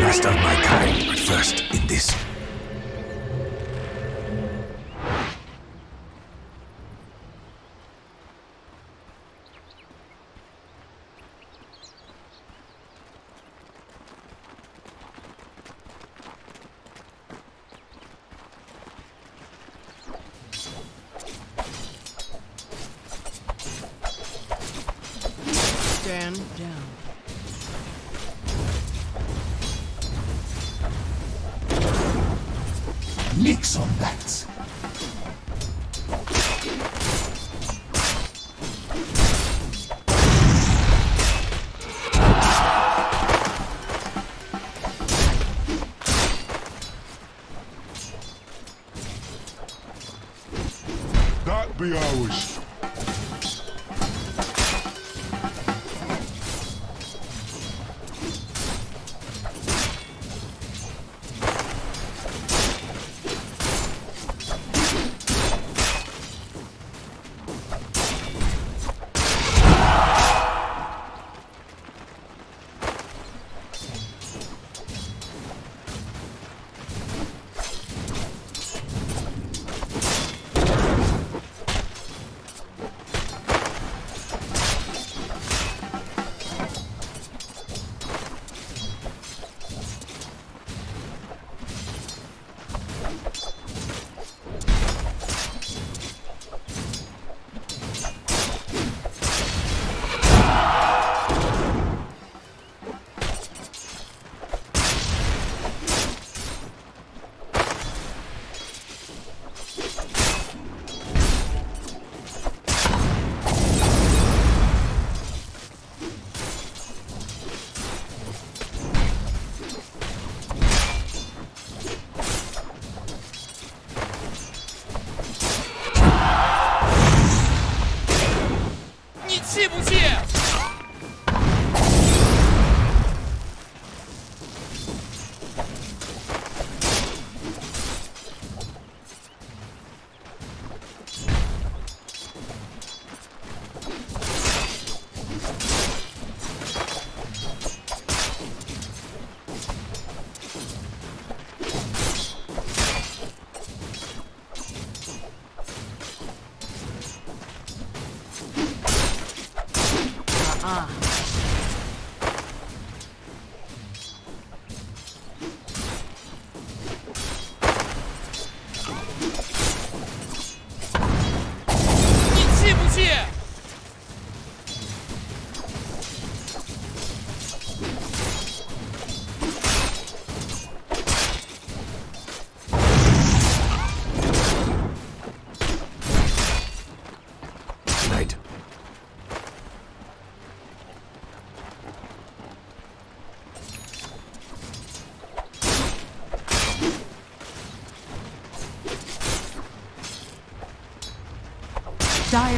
Last of my kind, but first in this. Be ours. 你气不气？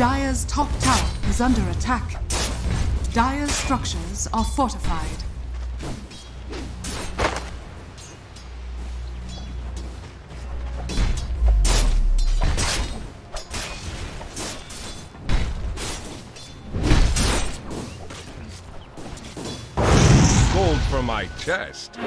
Dire's top tower is under attack. Dire's structures are fortified. Gold from my chest.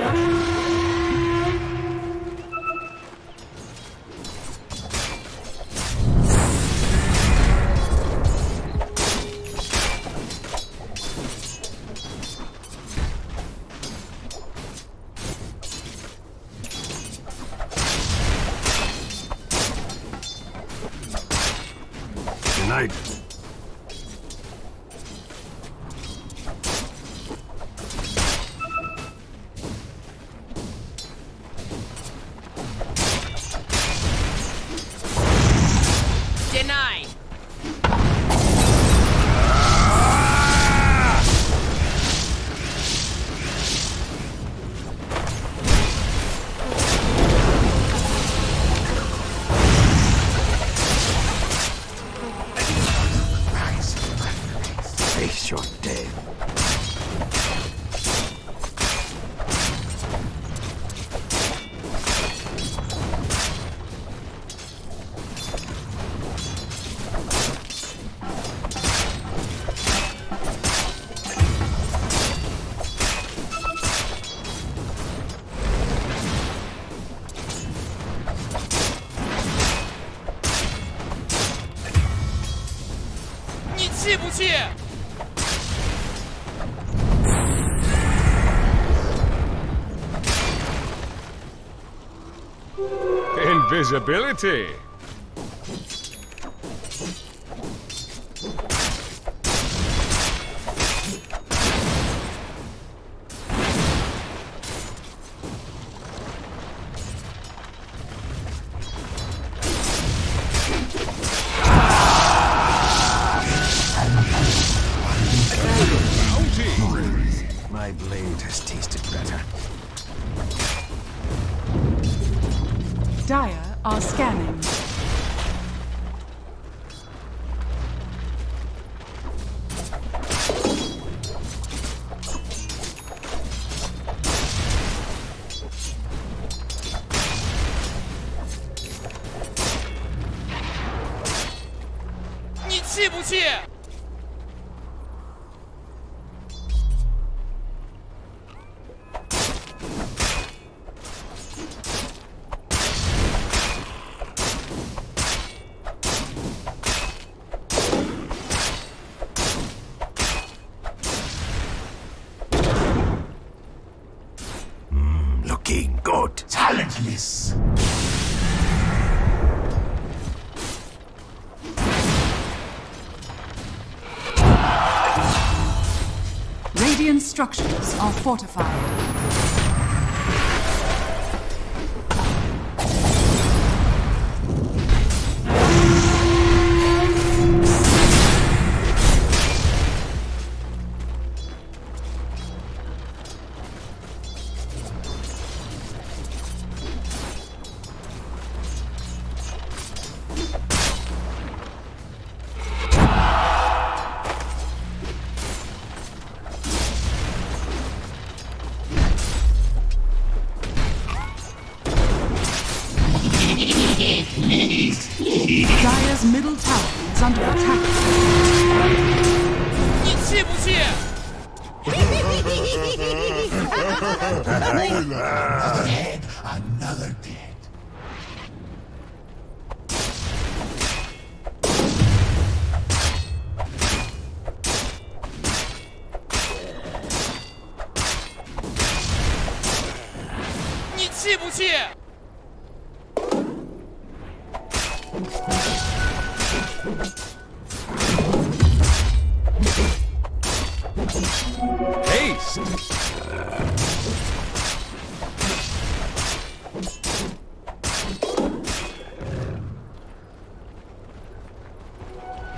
气不气 invisibility Good. Talentless. Radiant structures are fortified. Haste.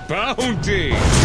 Bounty. You should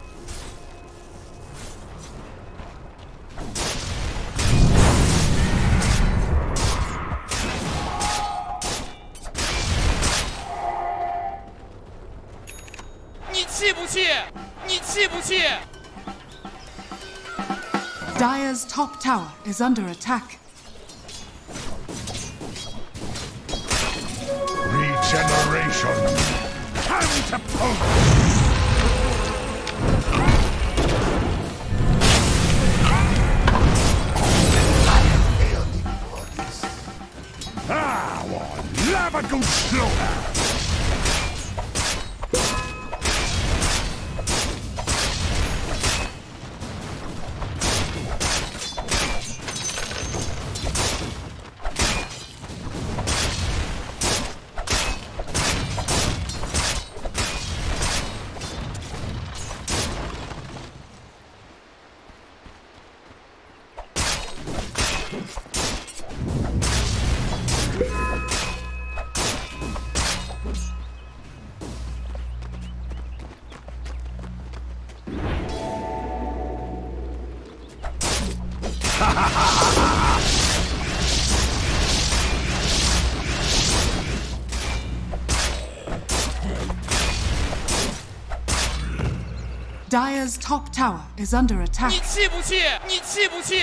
Top tower is under attack. Regeneration. Time to poke. Ah, one lava Dire's top tower is under attack. 你气不气？你气不气？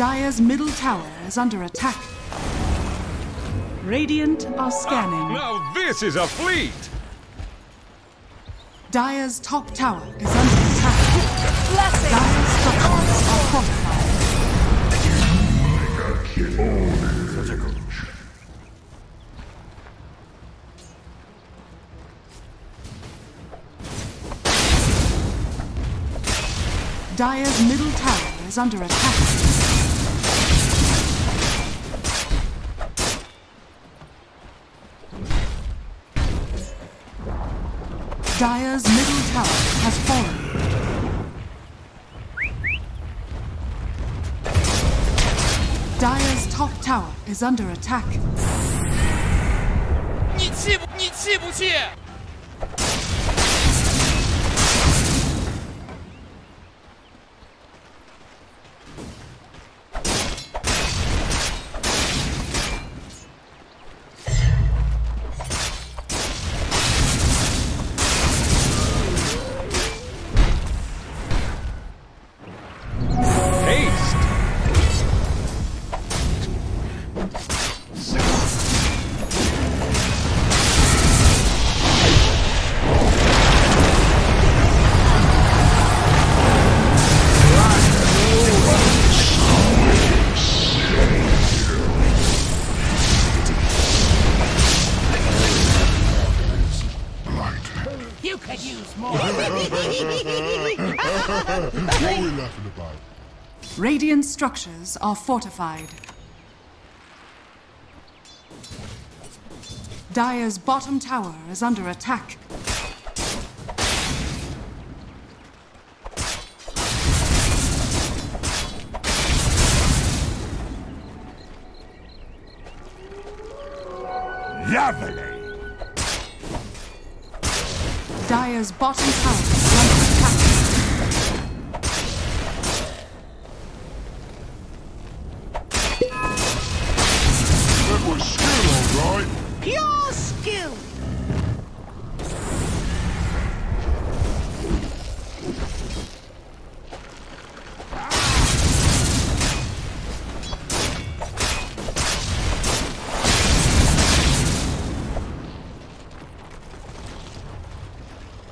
Dire's middle tower is under attack. Radiant are scanning. Ah, now this is a fleet! Dire's top tower is under attack. Dire's structures are fortified. Dire's middle tower is under attack. Dire's middle tower has fallen. Dire's top tower is under attack. 你气不？你气不气？Structures are fortified. Dire's bottom tower is under attack. Lovely! Dire's bottom tower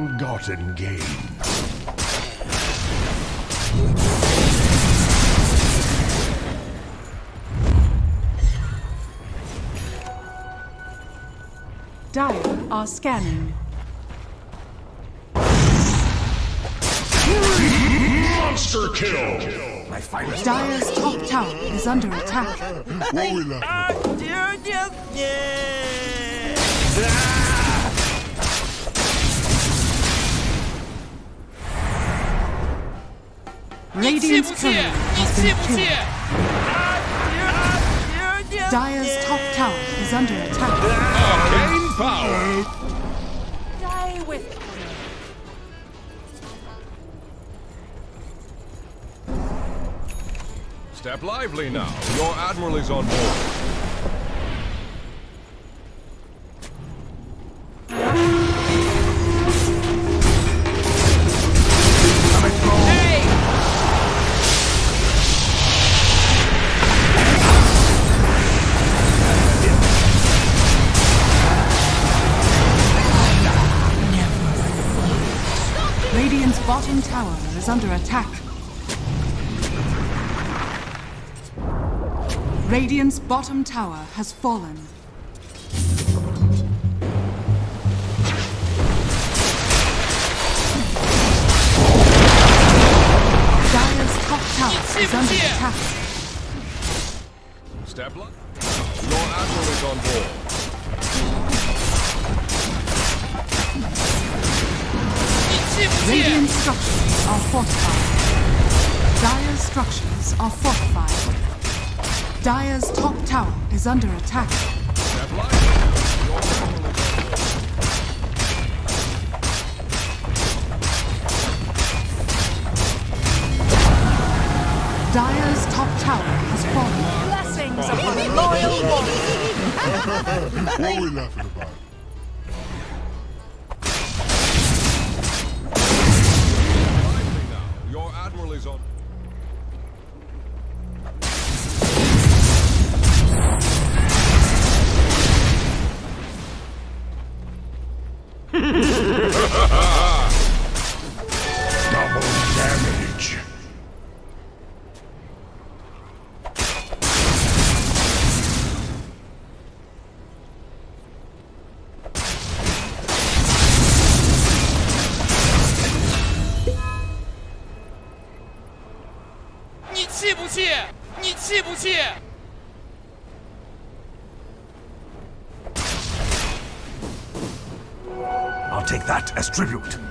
Well-gotten gain. Dire are scanning. Monster kill! My finest. Dire's top tower is under attack. Radiant's turret has been killed. Dire's top tower is under attack. Arcane power! Die with me. Step lively now. Your admiral is on board. Radiant's bottom tower is under attack. Radiant's bottom tower has fallen. Dire's top tower is under attack. Lively. Your admiral is on board. Radiant structures are fortified. Dire's structures are fortified. Dire's top tower is under attack. Step lively. Your admiral is on board. Dire's top tower has fallen. Blessings upon a loyal warrior. What are we laughing about? 气不气？I'll take that as tribute.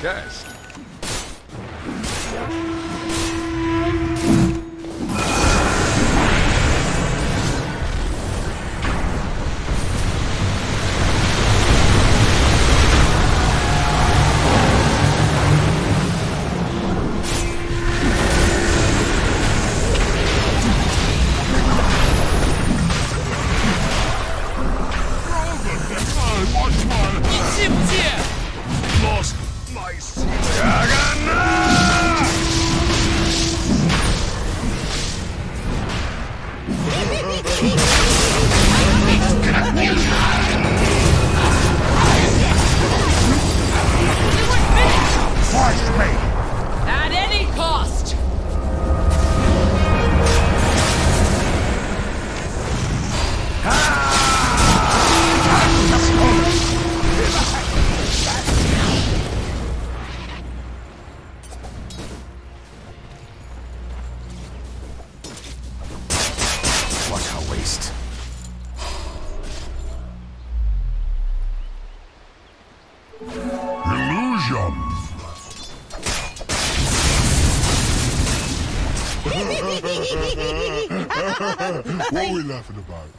guys. Force me! laughing about?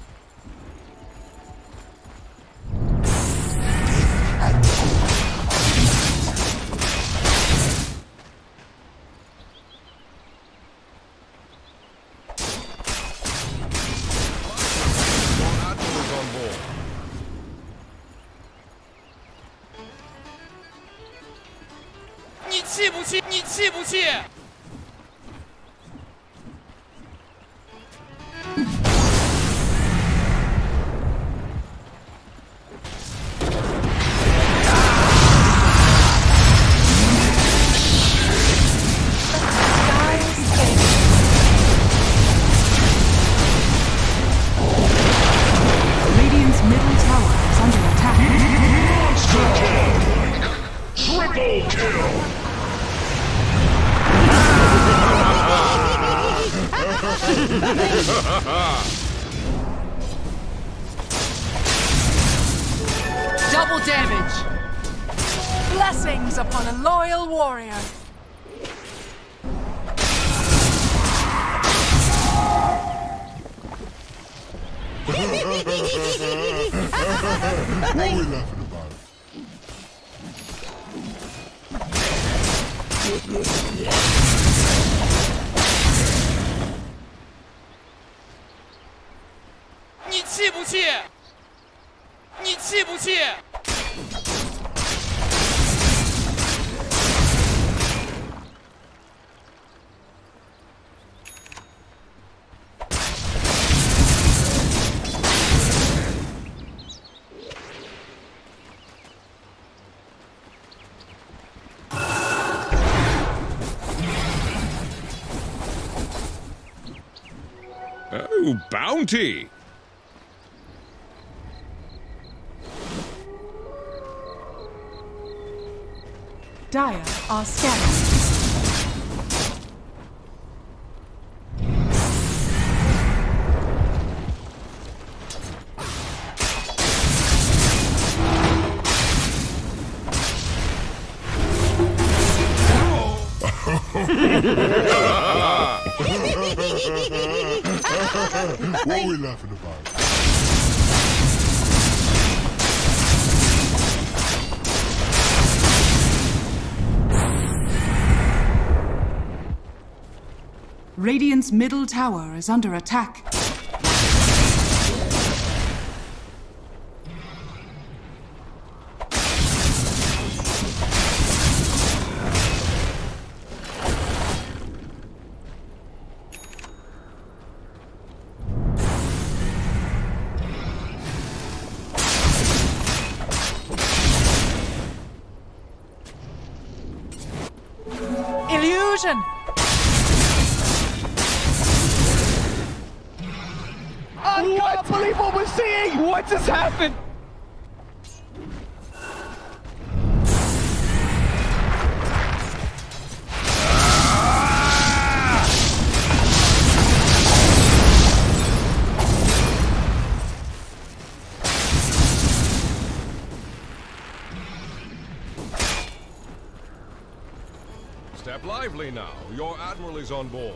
Bounty! Dire are scanning. Laughing about? Radiant's middle tower is under attack. I can't believe what we're seeing! What just happened? Step lively now. Your admiral is on board.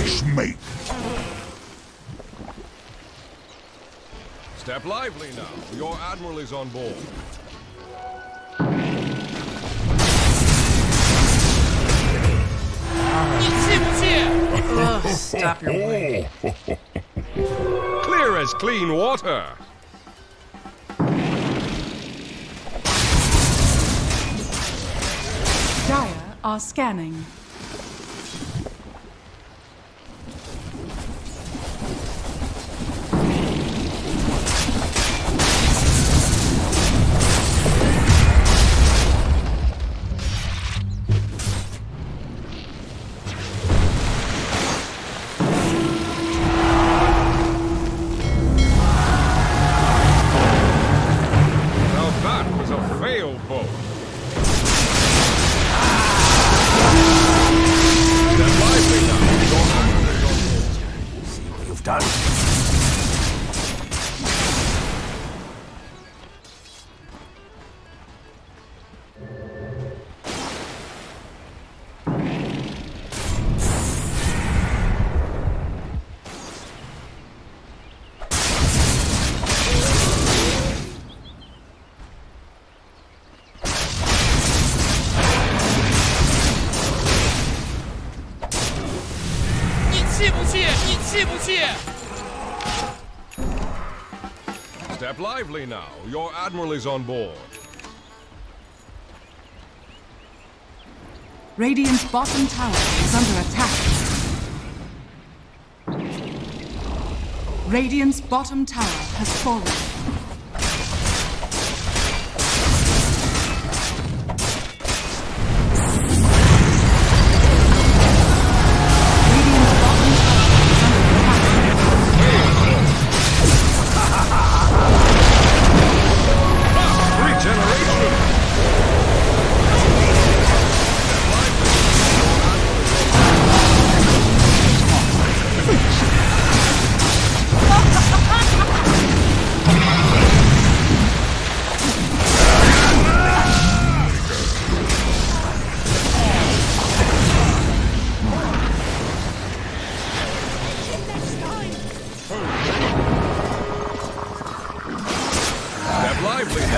Fresh meat! Step lively now. Your admiral is on board. Stop your way. Clear as clean water. Dire are scanning. Lively now. Your admiral is on board. Radiant's bottom tower is under attack. Radiant's bottom tower has fallen.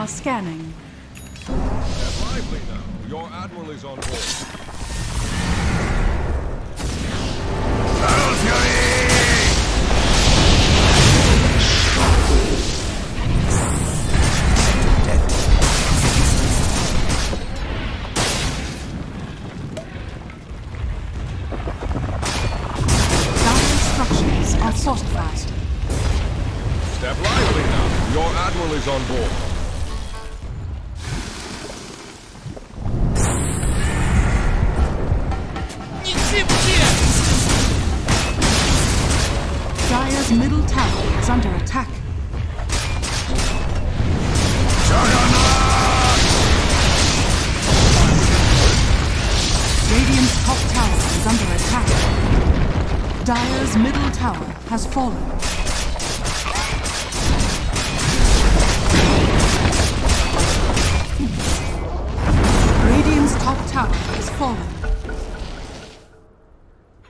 Are scanning. Lively now. Your admiral is on board.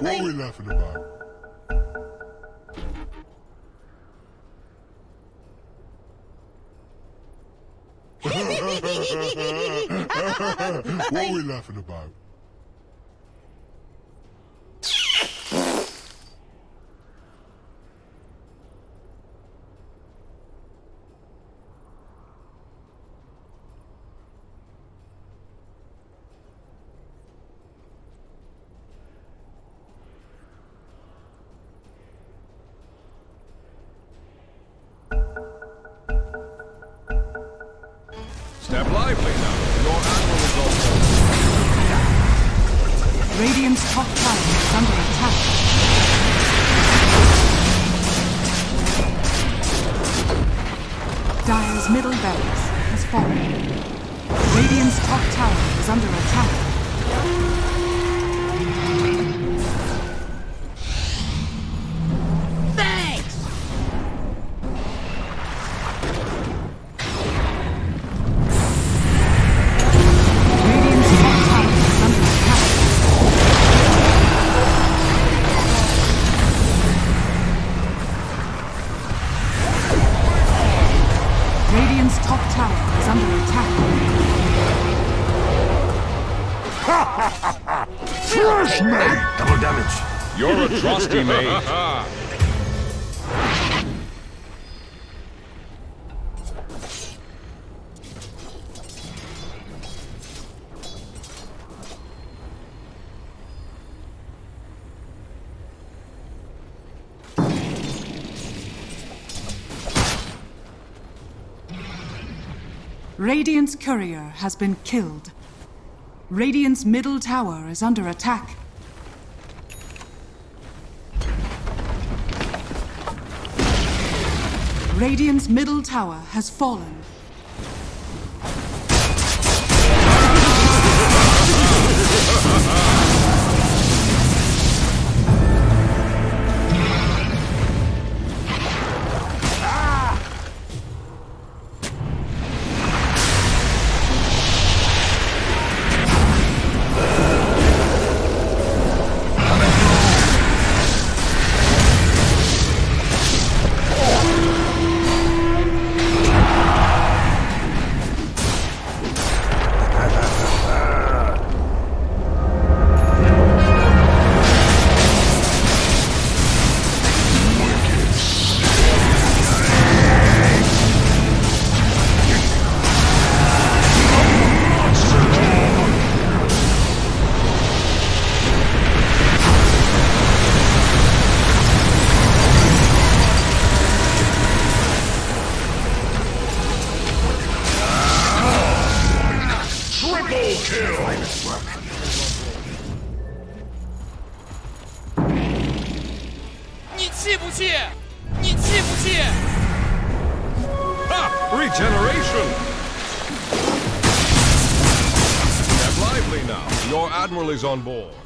what are we laughing about? what are we laughing about? Step lively now. Your admiral is board. Radiant's top tower is under attack. Dire's middle barracks has fallen. Radiant's top tower is under attack. Radiant's courier has been killed. Radiant's middle tower is under attack. Radiant's middle tower has fallen. On board.